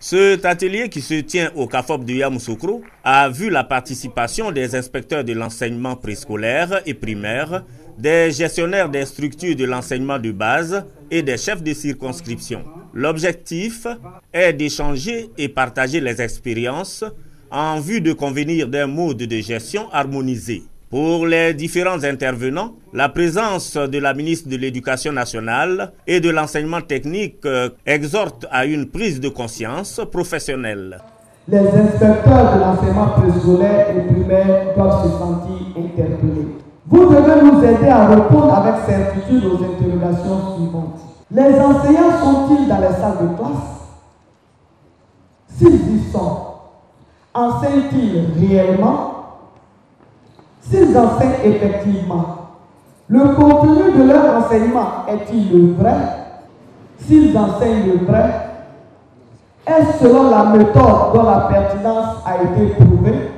Cet atelier qui se tient au CAFOP de Yamoussoukro a vu la participation des inspecteurs de l'enseignement préscolaire et primaire, des gestionnaires des structures de l'enseignement de base et des chefs de circonscription. L'objectif est d'échanger et partager les expériences en vue de convenir d'un mode de gestion harmonisé. Pour les différents intervenants, la présence de la ministre de l'Éducation nationale et de l'enseignement technique euh, exhorte à une prise de conscience professionnelle. Les inspecteurs de l'enseignement préscolaire et primaire doivent se sentir interpellés. Vous devez nous aider à répondre avec certitude aux interrogations suivantes. Les enseignants sont-ils dans les salles de classe? S'ils y sont, enseignent-ils réellement? S'ils enseignent effectivement, le contenu de leur enseignement est-il le vrai? S'ils enseignent le vrai, est-ce selon la méthode dont la pertinence a été prouvée?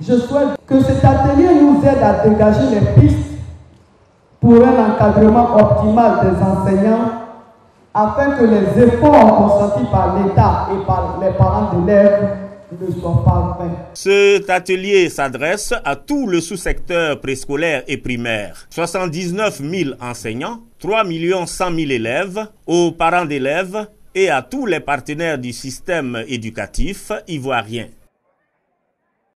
Je souhaite que cet atelier nous aide à dégager les pistes pour un encadrement optimal des enseignants afin que les efforts consentis par l'État et par les parents d'élèves cet atelier s'adresse à tout le sous-secteur préscolaire et primaire. 79 000 enseignants, 3 100 000 élèves, aux parents d'élèves et à tous les partenaires du système éducatif ivoirien.